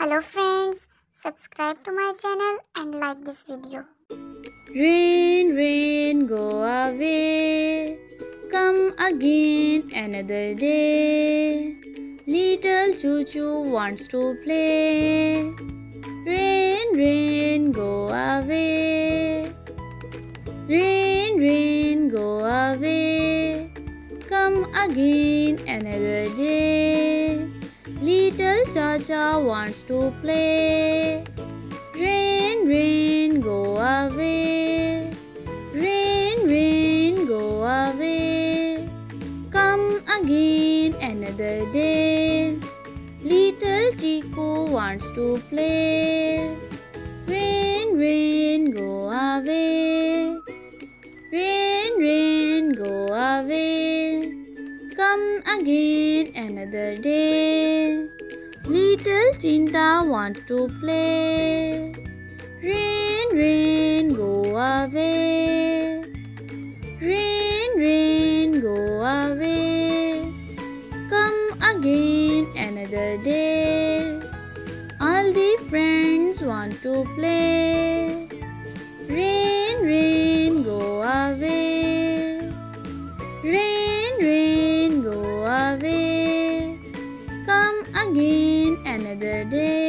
Hello friends, subscribe to my channel and like this video. Rain, rain, go away. Come again another day. Little choo choo wants to play. Rain, rain, go away. Rain, rain, go away. Come again another day. Cha wants to play. Rain, rain, go away. Rain, rain, go away. Come again another day. Little Chico wants to play. Rain, rain, go away. Rain, rain, go away. Come again another day. Little Chinta want to play. Rain, rain, go away. Rain, rain, go away. Come again another day. All the friends want to play. The day.